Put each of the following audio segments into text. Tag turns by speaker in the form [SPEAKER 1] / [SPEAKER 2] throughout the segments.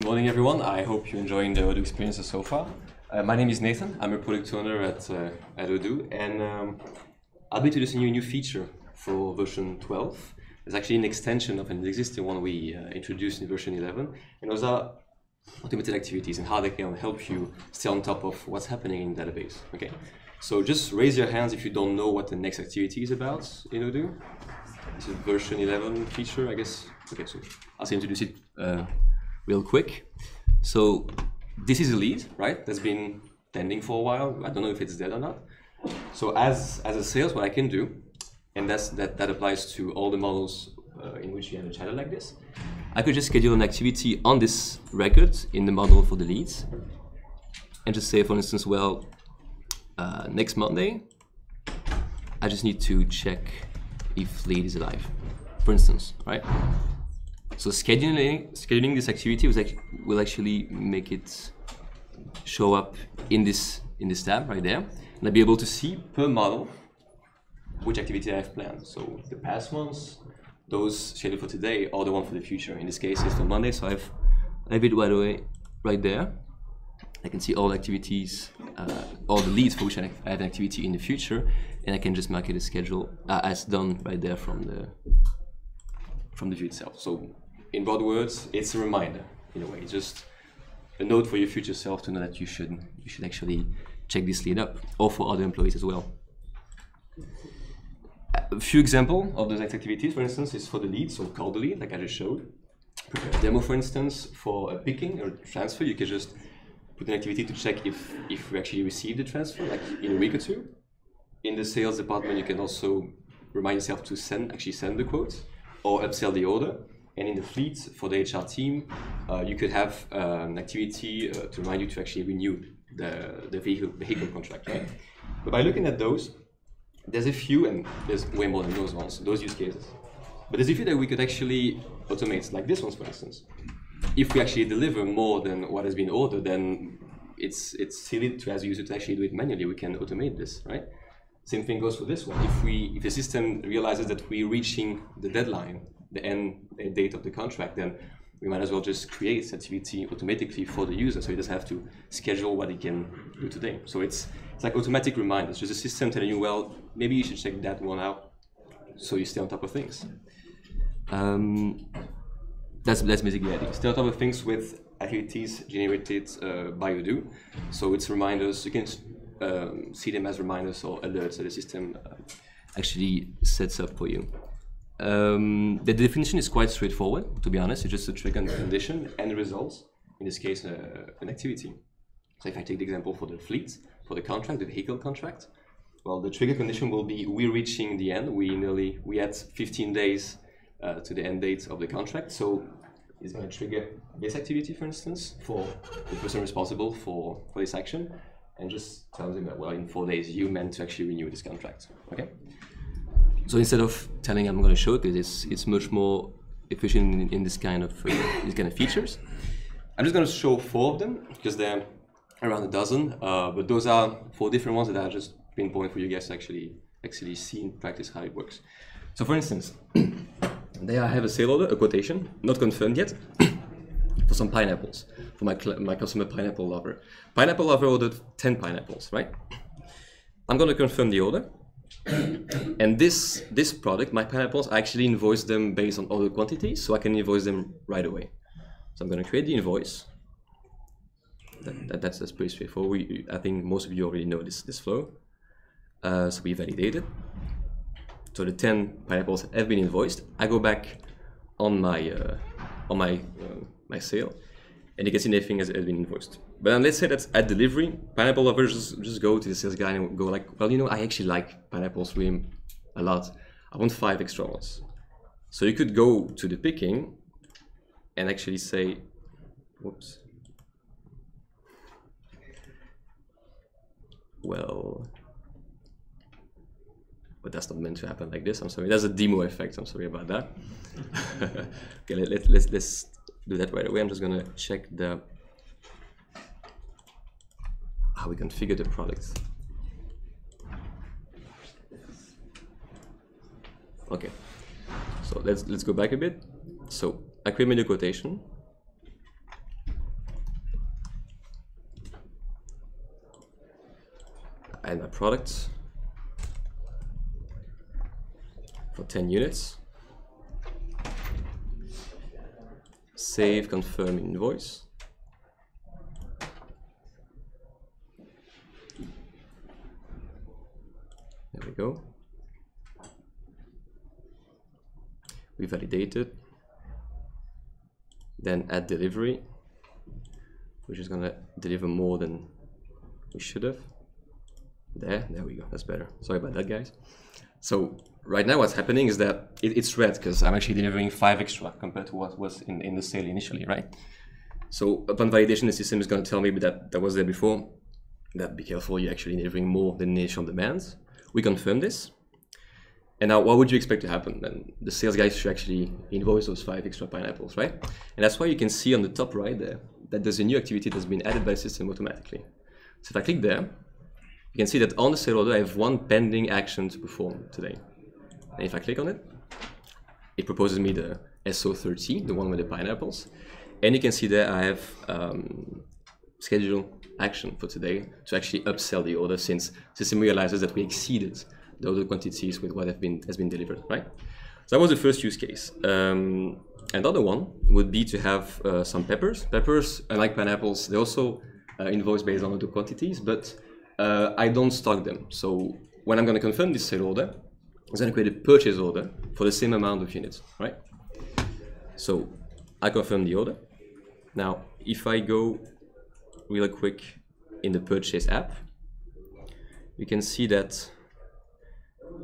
[SPEAKER 1] Good morning, everyone. I hope you're enjoying the Odoo experiences so far. Uh, my name is Nathan. I'm a product owner at, uh, at Odoo, and um, I'll be introducing you a new feature for version 12. It's actually an extension of an existing one we uh, introduced in version 11, and those are automated activities and how they can help you stay on top of what's happening in database. Okay, so just raise your hands if you don't know what the next activity is about in Odoo. This is version 11 feature, I guess. Okay, so I'll introduce it uh, real quick. So this is a lead, right? That's been pending for a while. I don't know if it's dead or not. So as as a sales, what I can do, and that's that that applies to all the models uh, in which you have a channel like this. I could just schedule an activity on this record in the model for the leads, and just say, for instance, well, uh, next Monday, I just need to check if lead is alive, for instance, right? So scheduling scheduling this activity will actually make it show up in this in this tab right there, and I'll be able to see per model which activity I have planned. So the past ones, those scheduled for today, or the one for the future. In this case, it's for Monday, so I've I have it right away right there. I can see all activities, uh, all the leads for which I have an activity in the future, and I can just mark it as schedule uh, as done right there from the from the view itself. So in broad words, it's a reminder in a way. Just a note for your future self to know that you should you should actually check this lead up, or for other employees as well. A few examples of those activities, for instance, is for the lead, so call the lead, like I just showed. Prepare a demo, for instance, for a picking or transfer. You can just put an activity to check if if we actually received the transfer, like in a week or two. In the sales department, you can also remind yourself to send actually send the quote or upsell the order. And in the fleet for the HR team, uh, you could have uh, an activity uh, to remind you to actually renew the, the vehicle, vehicle contract, right? But by looking at those, there's a few, and there's way more than those ones, those use cases. But there's a few that we could actually automate, like this one, for instance. If we actually deliver more than what has been ordered, then it's it's silly to as a user to actually do it manually. We can automate this, right? Same thing goes for this one. If we if the system realizes that we're reaching the deadline, the end date of the contract, then we might as well just create this activity automatically for the user, so he doesn't have to schedule what he can do today. So it's it's like automatic reminders, just a system telling you, well, maybe you should check that one out, so you stay on top of things. Um, that's that's basically it. Stay on top of things with activities generated uh, by Odoo. So it's reminders. You can um, see them as reminders or alerts that the system uh, actually sets up for you. Um, the definition is quite straightforward, to be honest. It's just a trigger condition and results, in this case, uh, an activity. So if I take the example for the fleet, for the contract, the vehicle contract, well, the trigger condition will be we're reaching the end. We nearly, we had 15 days uh, to the end date of the contract. So it's going to trigger this activity, for instance, for the person responsible for, for this action, and just tells him that, well, in four days, you meant to actually renew this contract. Okay? So instead of telling I'm going to show it, it's it's much more efficient in, in this kind of uh, these kind of features. I'm just going to show four of them because they're around a dozen, uh, but those are four different ones that I just pinpoint for you guys to actually actually see in practice how it works. So for instance, there I have a sale order, a quotation, not confirmed yet, for some pineapples for my my customer pineapple lover. Pineapple lover ordered 10 pineapples, right? I'm going to confirm the order and this this product, my pineapples, I actually invoice them based on order quantities, so I can invoice them right away. So I'm going to create the invoice. That, that, that's, that's pretty straightforward. We, I think most of you already know this this flow. Uh, so we validate it. So the 10 pineapples have been invoiced. I go back on my uh, on my uh, my sale, and you can see everything has, has been invoiced. But then let's say that at delivery, pineapple lovers just, just go to the sales guy and go like, well, you know, I actually like pineapple really a lot. I want five extra ones. So you could go to the picking and actually say, whoops. Well, but that's not meant to happen like this. I'm sorry. That's a demo effect. I'm sorry about that. okay, let, let, let's, let's do that right away. I'm just gonna check the how we configure the products. Okay, so let's let's go back a bit. So I create my new quotation. And my product for 10 units. Save, confirm invoice. We validate it. Then add delivery, which is gonna deliver more than we should have. There, there we go, that's better. Sorry about that, guys. So right now what's happening is that it, it's red because I'm actually delivering five extra compared to what was in, in the sale initially, right? So upon validation, the system is gonna tell me that that was there before, that be careful, you're actually delivering more than initial demands. We confirm this. And now what would you expect to happen? Then the sales guys should actually invoice those five extra pineapples, right? And that's why you can see on the top right there that there's a new activity that's been added by the system automatically. So if I click there, you can see that on the sale order I have one pending action to perform today. And if I click on it, it proposes me the SO30, the one with the pineapples. And you can see there I have um, schedule action for today to actually upsell the order since system realizes that we exceeded the other quantities with what have been has been delivered, right? So that was the first use case. Um, another one would be to have uh, some peppers. Peppers, unlike pineapples, they also uh, invoice based on the quantities, but uh, I don't stock them. So when I'm going to confirm this sale order, I'm going to create a purchase order for the same amount of units, right? So I confirm the order. Now, if I go really quick in the purchase app, you can see that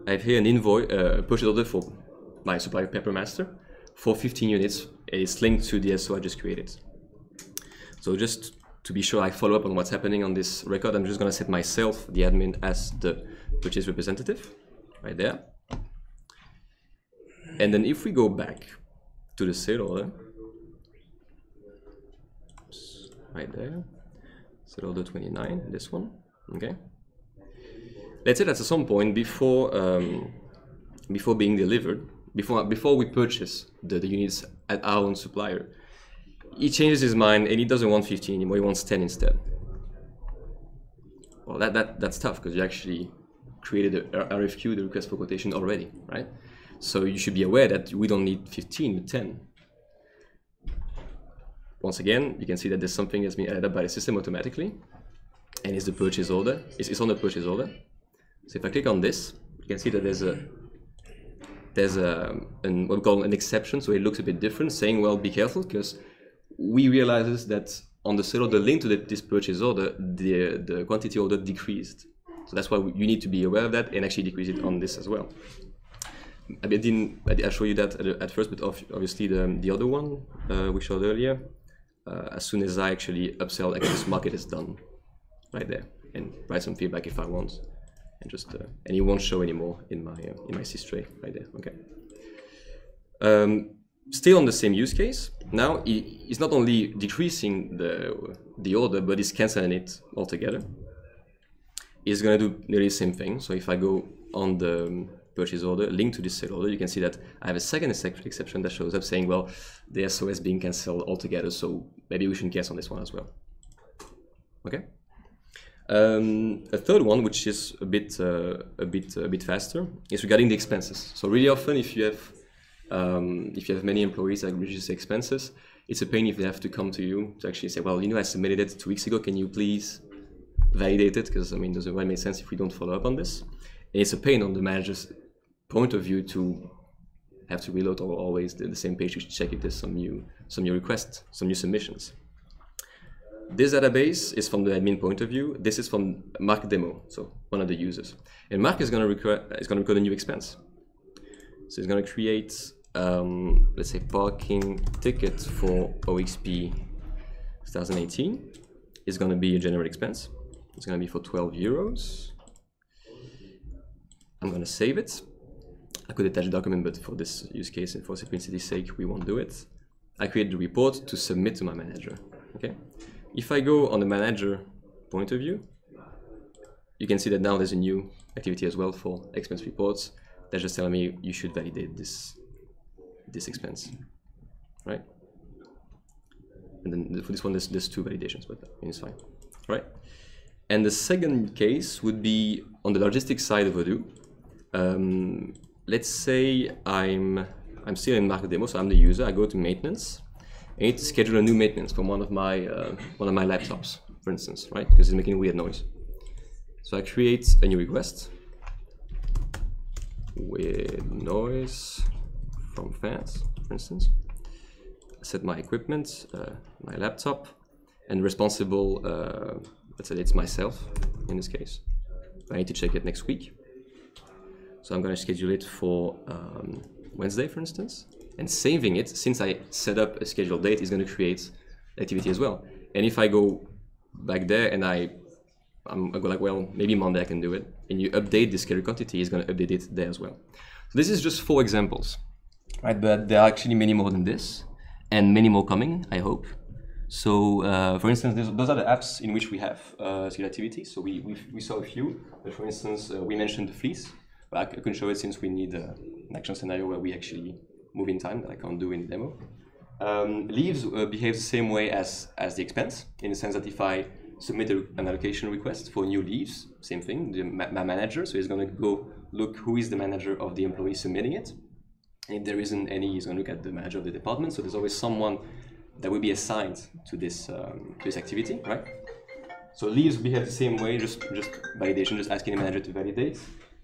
[SPEAKER 1] I have here an invoice, uh, purchase order for my supplier Peppermaster for 15 units. It's linked to the SO I just created. So just to be sure I follow up on what's happening on this record, I'm just going to set myself, the admin, as the purchase representative, right there. And then if we go back to the sale order, right there, sale order 29, this one, okay. Let's say that at some point before um, before being delivered, before before we purchase the, the units at our own supplier, he changes his mind and he doesn't want 15 anymore, he wants 10 instead. Well, that, that that's tough because you actually created a RFQ, the request for quotation already, right? So you should be aware that we don't need 15, but 10. Once again, you can see that there's something that's been added by the system automatically, and it's the purchase order. It's, it's on the purchase order. So if I click on this, you can see that there's a there's a an, what we call an exception, so it looks a bit different, saying, well, be careful, because we realizes that on the sale order linked to the, this purchase order, the, the quantity order decreased. So that's why you need to be aware of that and actually decrease it on this as well. I didn't I show you that at, first, but obviously the, the other one uh, we showed earlier, uh, as soon as I actually upsell, this market is done right there and write some feedback if I want and just uh, and it won't show anymore in my uh, in my sys right there. Okay. Um, still on the same use case. Now it's not only decreasing the the order, but it's canceling it altogether. It's gonna do nearly the same thing. So if I go on the um, purchase order linked to this sale order, you can see that I have a second exception that shows up saying, well, the SO is being cancelled altogether, so maybe we should guess on this one as well. Okay. Um, a third one, which is a bit uh, a bit a bit faster, is regarding the expenses. So really often, if you have um, if you have many employees that reduce expenses, it's a pain if they have to come to you to actually say, well, you know, I submitted it two weeks ago. Can you please validate it? Because I mean, does it really make sense if we don't follow up on this? And it's a pain on the manager's point of view to have to reload always the, the same page to check if there's some new some new requests, some new submissions. This database is from the admin point of view. This is from Marc Demo, so one of the users. And Marc is going to is going to record a new expense. So he's going to create, um, let's say, parking ticket for OXP 2018. It's going to be a general expense. It's going to be for 12 euros. I'm going to save it. I could attach a document, but for this use case and for simplicity's sake, we won't do it. I create the report to submit to my manager. Okay. If I go on the manager point of view, you can see that now there's a new activity as well for expense reports. That's just telling me you should validate this this expense, right? And then for this one, there's, there's two validations, but it's fine, right? And the second case would be on the logistics side of Odoo. Um, let's say I'm I'm still in Marc Demo, so I'm the user. I go to maintenance. I need to schedule a new maintenance from one of my uh, one of my laptops, for instance, right? Because it's making weird noise. So I create a new request with noise from fans, for instance. I set my equipment, uh, my laptop, and responsible, uh, let's say it's myself in this case. I need to check it next week. So I'm going to schedule it for um, Wednesday, for instance. And saving it, since I set up a scheduled date, is going to create activity as well. And if I go back there and I, I'm, I go like, well, maybe Monday I can do it. And you update the scheduled quantity, it's going to update it there as well. So this is just four examples, right? But there are actually many more than this, and many more coming, I hope. So, uh, for instance, those are the apps in which we have uh, scheduled activity. So we, we, we saw a few. But for instance, uh, we mentioned the fleet. But I couldn't show it since we need uh, an action scenario where we actually move in time that I can't do in the demo. Um, leaves uh, behaves the same way as, as the expense, in the sense that if I submit a, an allocation request for new leaves, same thing, the, ma my manager, so he's going to go look who is the manager of the employee submitting it. If there isn't any, he's going to look at the manager of the department. So there's always someone that will be assigned to this, um, to this activity, right? So leaves behave the same way, just, just validation, just asking the manager to validate.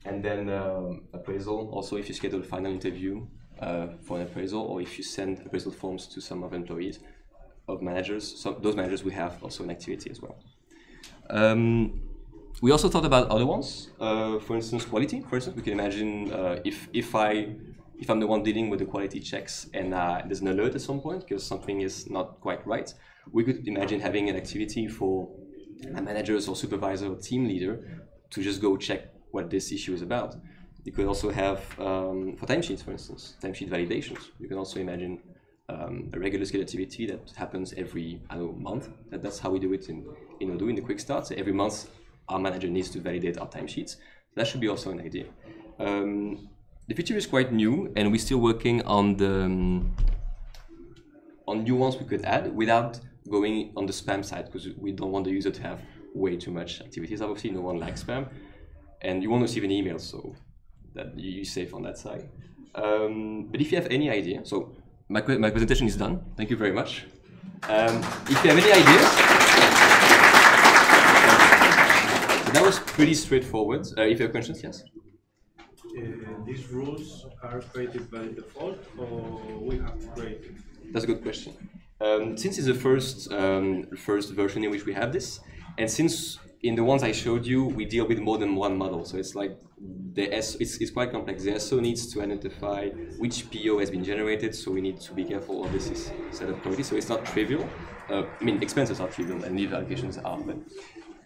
[SPEAKER 1] And then um, appraisal, also if you schedule a final interview uh, for an appraisal, or if you send appraisal forms to some of employees of managers, so those managers we have also an activity as well. Um, we also thought about other ones, uh, for instance, quality. For instance, we can imagine uh, if, if I if I'm the one dealing with the quality checks and uh, there's an alert at some point because something is not quite right, we could imagine having an activity for a managers or supervisor or team leader to just go check what this issue is about. You could also have, um, for timesheets, for instance, timesheet validations. You can also imagine um, a regular scale activity that happens every I know, month. That, that's how we do it in, in Odoo in the quick start. So every month, our manager needs to validate our timesheets. That should be also an idea. Um, the feature is quite new, and we're still working on the um, on new ones we could add without going on the spam side because we don't want the user to have way too much activities. Obviously, no one likes spam, and you won't receive an email, so that you save on that side. Um, but if you have any idea, so my, my presentation is done. Thank you very much. Um, if you have any ideas, that was pretty straightforward. Uh, if you have questions, yes.
[SPEAKER 2] Uh, these rules are created by default, or we have to create them?
[SPEAKER 1] That's a good question. Um, since it's the first um, first version in which we have this, and since in the ones I showed you, we deal with more than one model. So it's like the S, it's, it's quite complex. The SO needs to identify which PO has been generated, so we need to be careful of this is set up correctly. So it's not trivial. Uh, I mean, expenses are trivial and leave allocations are, but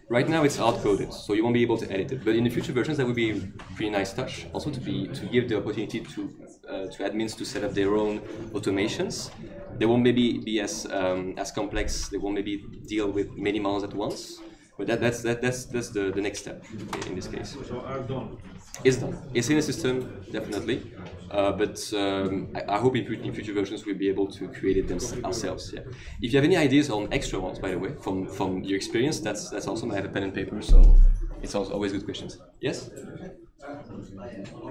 [SPEAKER 1] right now it's hard coded, so you won't be able to edit it. But in the future versions, that would be a pretty nice touch. Also to be to give the opportunity to uh, to admins to set up their own automations. They won't maybe be as um, as complex. They won't maybe deal with many models at once. But that, that's that, that's that's the, the next step in this case.
[SPEAKER 2] So are done.
[SPEAKER 1] It's done. It's in the system definitely, uh, but um, I, I, hope in, in, future versions we'll be able to create it ourselves. Yeah. If you have any ideas on extra ones, by the way, from from your experience, that's that's awesome. I have a pen and paper, so it's always good questions. Yes.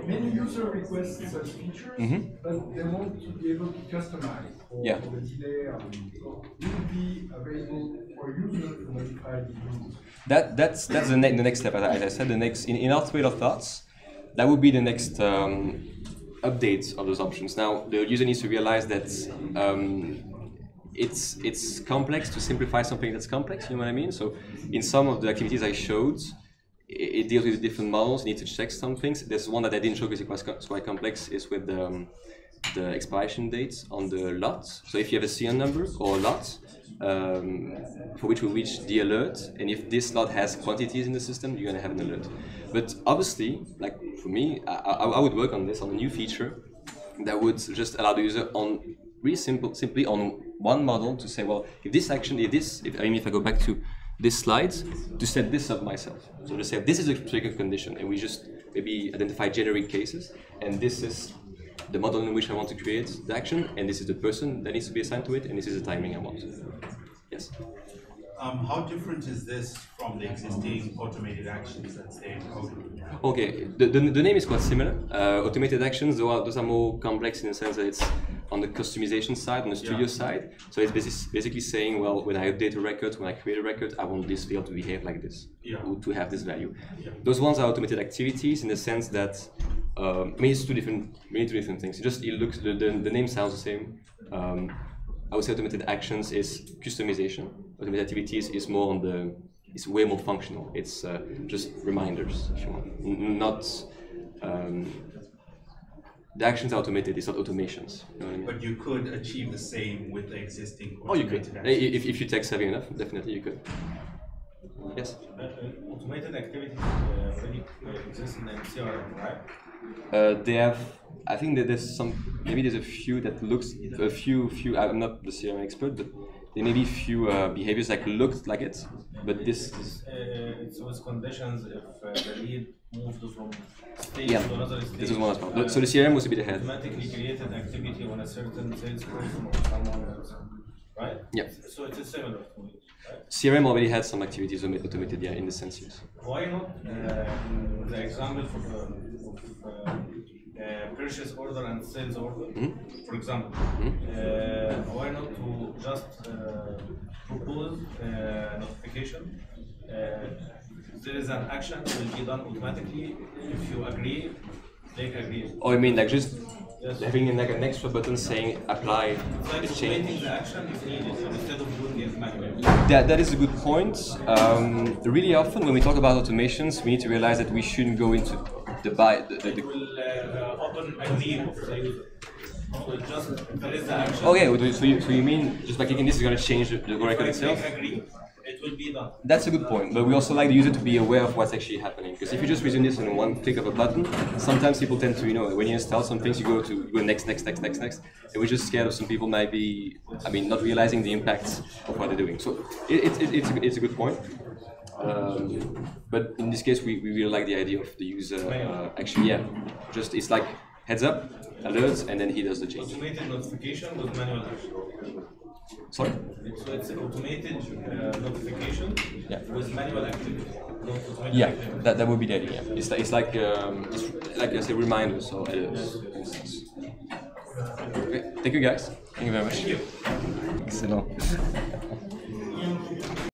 [SPEAKER 3] Many user request such features, mm -hmm. but they want to be able to customize for
[SPEAKER 1] yeah.
[SPEAKER 3] the delay. Um, so will be available for user to modify the rules.
[SPEAKER 1] That that's that's the, ne the next step. As I said, the next in, in our trail of thoughts, that would be the next um, update of those options. Now the user needs to realize that um, it's it's complex to simplify something that's complex. You know what I mean? So in some of the activities I showed it deals with different models. You need to check some things. There's one that I didn't show because it was quite complex. Is with the, um, the expiration dates on the lot. So if you have a SN number or lot um, for which we reach the alert, and if this lot has quantities in the system, you're gonna have an alert. But obviously, like for me, I, I, I would work on this on a new feature that would just allow the user on really simple, simply on one model to say, well, if this action, if this, if, I mean, if I go back to this slides to set this up myself. So to say this is a trigger condition, and we just maybe identify generic cases, and this is the model in which I want to create the action, and this is the person that needs to be assigned to it, and this is the timing I want. Yes.
[SPEAKER 4] Um, how different is this from the existing automated actions that stay in code?
[SPEAKER 1] Okay, the, the, the name is quite similar. Uh, automated actions, those are more complex in the sense that it's on the customization side, on the studio
[SPEAKER 4] Yeah.
[SPEAKER 1] side. So it's basically saying, well, when I update a record, when I create a record, I want this field to behave like this,
[SPEAKER 4] Yeah.
[SPEAKER 1] to have this value. Those ones are automated activities in the sense that, um, I mean, it's two different, really two different things. It just it looks, the, the, the name sounds the same. Um, I would say automated actions is customization. Automated activities is more on the, it's way more functional. It's uh, just reminders, if you want. Not, um, the actions are automated, it's not automations. You know what I mean?
[SPEAKER 4] But you could achieve the same with the existing
[SPEAKER 1] oh, you could.
[SPEAKER 4] actions.
[SPEAKER 1] If, if you tech savvy enough, definitely you could. Yes.
[SPEAKER 5] Uh, uh, automated activities uh, already uh, exist in CRM, right?
[SPEAKER 1] Uh, they have. I think that there's some. Maybe there's a few that looks a few few. I'm not the CRM expert, but there may be few uh, behaviors that looked like it. But this is
[SPEAKER 5] Uh, it's with conditions if uh, the lead moved from stage
[SPEAKER 1] yeah.
[SPEAKER 5] to another stage.
[SPEAKER 1] This is one as well.
[SPEAKER 5] uh,
[SPEAKER 1] So the CRM was a bit ahead.
[SPEAKER 5] automatically created activity on a certain salesperson or someone else, right?
[SPEAKER 1] Yeah.
[SPEAKER 5] So it is a similar to it, right?
[SPEAKER 1] CRM already had some activities automate- automated, yeah, in the sense yes.
[SPEAKER 5] Why not uh, the example for the of, uh, uh, purchase order and sales order,
[SPEAKER 1] Mm-hmm.
[SPEAKER 5] for example, uh, why not to just uh, propose uh, notification? Uh, there is an action that will be done automatically. If you agree, click agree.
[SPEAKER 1] Or I mean like just
[SPEAKER 5] Yes.
[SPEAKER 1] having like an extra button saying apply
[SPEAKER 5] like
[SPEAKER 1] the change.
[SPEAKER 5] the action if needed instead of doing it manually.
[SPEAKER 1] That, that is a good point. Um, really often when we talk about automations, we need to realize that we shouldn't go into the buy. The, the, the, okay, so you, so you mean just by clicking this is going to change the, the record itself? That's a good point, but we also like the user to be aware of what's actually happening. Because if you just resume this in one click of a button, sometimes people tend to, you know, when you install some things, you go to you go next, next, next, next, next, and we're just scared of some people might be, I mean, not realizing the impact of what they're doing. So it, it, it, it's, a, it's a good point. Um, but in this case, we, we really like the idea of the user uh, actually, yeah, just it's like heads up, alerts, and then he does the change.
[SPEAKER 5] Automated notification with manual action.
[SPEAKER 1] Sorry.
[SPEAKER 5] So it's automated uh, notification
[SPEAKER 1] Yeah.
[SPEAKER 5] with manual activity.
[SPEAKER 1] Yeah,
[SPEAKER 5] activity.
[SPEAKER 1] that, that would be the idea. It's like it's like um, it's like I say reminders or alerts. instance. Okay, thank you guys. Thank you very much.
[SPEAKER 5] Thank you.
[SPEAKER 1] Excellent.